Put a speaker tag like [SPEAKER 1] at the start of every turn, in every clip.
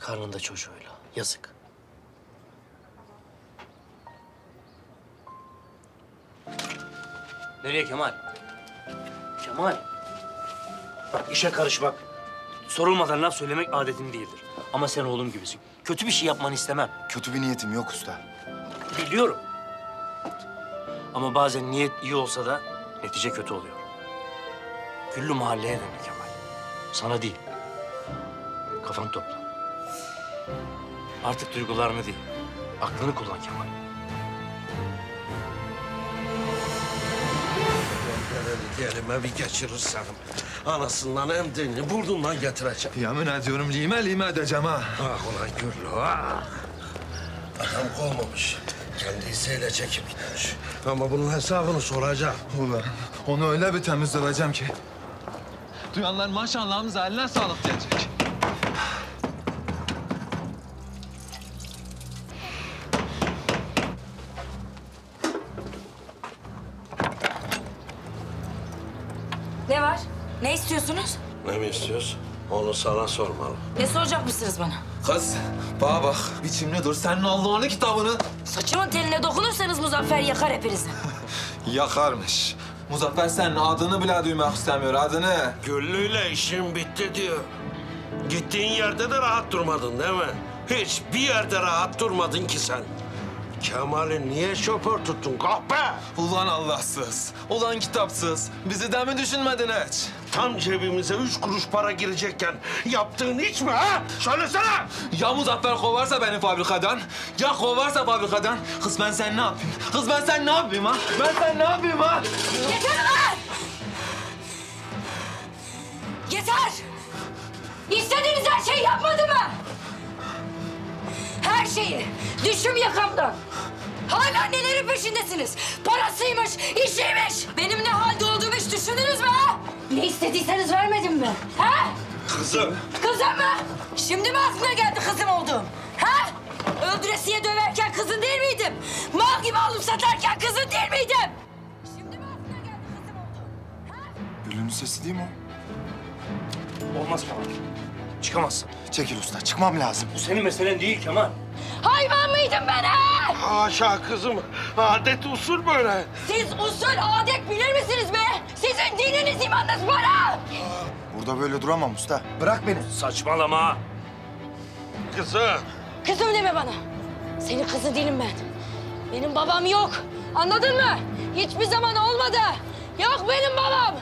[SPEAKER 1] karnında çocuğuyla. Yazık. Nereye Kemal? Kemal. Bak işe karışmak, sorulmadan laf söylemek adetin değildir. Ama sen oğlum gibisin. Kötü bir şey yapmanı istemem.
[SPEAKER 2] Kötü bir niyetim yok usta.
[SPEAKER 1] Biliyorum. Ama bazen niyet iyi olsa da netice kötü oluyor. Güllü mahalleye döndü Kemal. Sana değil. Kafan topla. Artık duygularını değil, aklını kullan Kemal.
[SPEAKER 3] Elime bir geçirirsem anasından emdiğini burnundan getireceğim.
[SPEAKER 2] Yemin ediyorum lime lime edeceğim ha.
[SPEAKER 3] Ah ulan Güllü ah. Adam kovmamış. Kendisiyle çekip gitmiş. Ama bunun hesabını soracağım.
[SPEAKER 2] Ulan onu öyle bir temizleyeceğim ki.
[SPEAKER 4] Duyanlar maşallahımıza eline sağlık diyecek.
[SPEAKER 5] Ne var? Ne istiyorsunuz?
[SPEAKER 3] Ne mi istiyorsun? Onu sana sormalı.
[SPEAKER 5] Ne soracakmışsınız bana?
[SPEAKER 4] Kız bana bak biçimli dur senin Allah'ın kitabını
[SPEAKER 5] Saçımın teline dokunursanız Muzaffer yakar hepinizi.
[SPEAKER 4] yakarmış. Muzaffer senin adını bile duymak istemiyor adını.
[SPEAKER 3] Güllü'yle işim bitti diyor. Gittiğin yerde de rahat durmadın değil mi? Hiç bir yerde rahat durmadın ki sen. Kemal'i niye şoför tuttun kahpe?
[SPEAKER 4] Ulan Allahsız, ulan kitapsız. Bizi de mi düşünmedin hiç?
[SPEAKER 3] Tam cebimize üç kuruş para girecekken yaptığın hiç mi ha? Söylesene!
[SPEAKER 4] Ya Muzaffer kovarsa beni fabrikadan, ya kovarsa fabrikadan. Kız ben sen ne yapayım? Kız ben sen ne yapayım ha? Ben sen ne yapayım ha?
[SPEAKER 5] Yeter lan! Yeter! İstediğiniz her şeyi yapmadı mı? Şeyi. Düşüm yakamdan. Hala nelerin peşindesiniz? Parasıymış, işiymiş. Benim ne halde olduğumu hiç düşündünüz mü ha? Ne istediyseniz vermedim mi? Ha?
[SPEAKER 3] Kızım!
[SPEAKER 5] Kızım mı? Şimdi mi aklına geldi kızım olduğum? Ha? Öldüresiye döverken kızın değil miydim? Mal gibi alıp satarken kızın değil miydim? Şimdi mi aklına geldi kızım olduğum? Ha?
[SPEAKER 2] Gülünün sesi değil mi
[SPEAKER 1] Olmaz Kemal. Çıkamazsın.
[SPEAKER 2] Çekil usta çıkmam lazım.
[SPEAKER 1] Bu senin meselen değil Kemal.
[SPEAKER 5] Hayvan mıydım ben ha?
[SPEAKER 3] Haşa kızım. Adet usul böyle.
[SPEAKER 5] Siz usul adet bilir misiniz be? Sizin dininiz imanınız var ha?
[SPEAKER 2] Burada böyle duramam usta. Bırak beni.
[SPEAKER 1] Saçmalama.
[SPEAKER 3] Kızım.
[SPEAKER 5] Kızım deme bana. Senin kızın değilim ben. Benim babam yok. Anladın mı? Hiçbir zaman olmadı. Yok benim babam.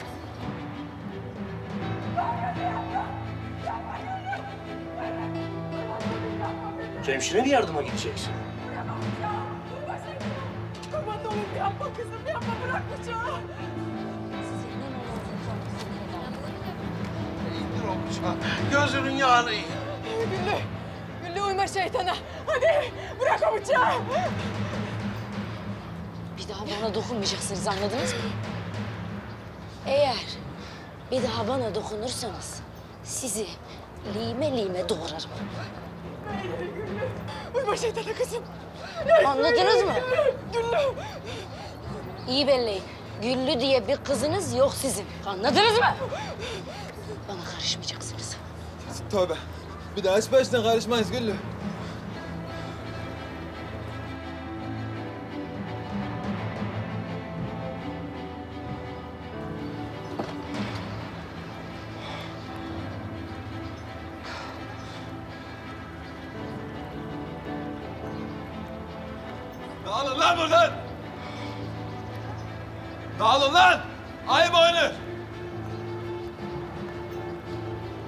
[SPEAKER 1] Hemşire mi yardıma gideceksin?
[SPEAKER 6] Kurban olayım yapma kızım yapma bırak bıçağı.
[SPEAKER 3] Gözünün yağını yiyin.
[SPEAKER 6] Güllü, Güllü uyma şeytana. Hadi bırak o bıçağı.
[SPEAKER 5] Bir daha bana dokunmayacaksınız anladınız mı? Eğer bir daha bana dokunursanız sizi lime lime doğrarım.
[SPEAKER 6] Uyma şeytana kızım.
[SPEAKER 5] Anladınız mı?
[SPEAKER 6] Güllü.
[SPEAKER 5] İyi belleyin. Güllü diye bir kızınız yok sizin. Anladınız mı? Bana karışmayacaksınız.
[SPEAKER 4] Tövbe. Bir daha hiç peşine karışmayız Güllü. Dağılın lan buradan! Dağılın lan! Ayıp oyunu!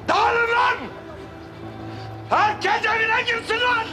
[SPEAKER 3] Dağılın lan! Herkes evine girsin lan!